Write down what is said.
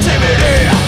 Negativity